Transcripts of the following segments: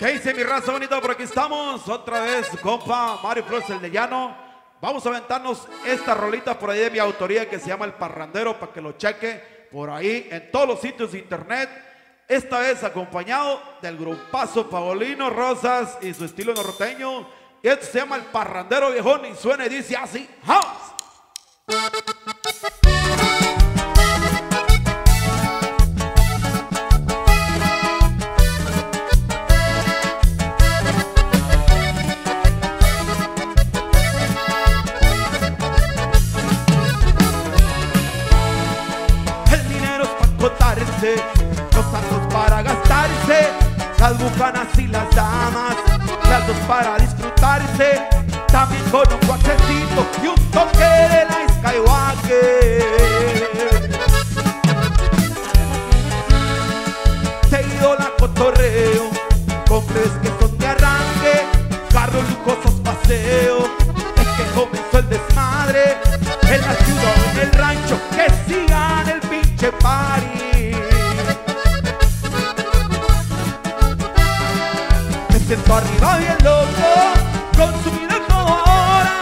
¿Qué dice mi raza bonita? Por aquí estamos, otra vez, compa Mario Flores el de Llano. Vamos a aventarnos esta rolita por ahí de mi autoría que se llama El Parrandero para que lo cheque por ahí en todos los sitios de internet. Esta vez acompañado del grupazo Paulino Rosas y su estilo norteño. Y esto se llama El Parrandero Viejón y suena y dice así, ¡House! Los santos para gastarse, las bucanas y las damas, las dos para disfrutarse, también con un guachecito y un toque de la Skywalker. Seguido la cotorreo, con tres que son de arranque, carros lujosos paseo, es que comenzó el desmadre, en la en el rancho, siento arriba bien loco, consumido todo ahora,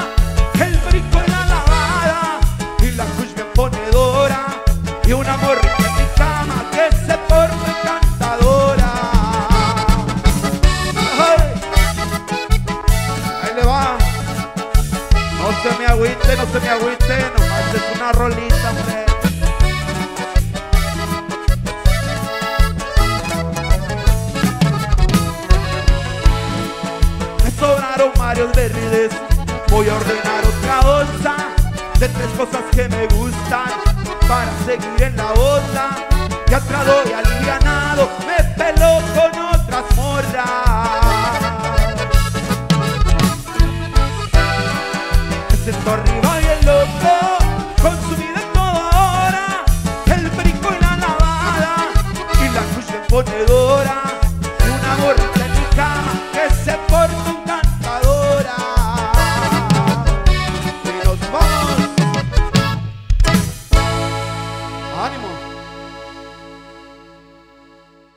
el brico en la lavada, y la kush bien ponedora, y una morrita en mi cama que se porta encantadora. Ahí le va. No se me agüite, no se me agüite, nomás es una rolita, Varios berrides, voy a ordenar otra bolsa de tres cosas que me gustan para seguir en la onda. Y atrás doy alivianado, me pelo con otras morras. Me siento arriba y el loco, consumido en todo ahora, el perico y la lavada, y la cucha ponedora, y Ânimo.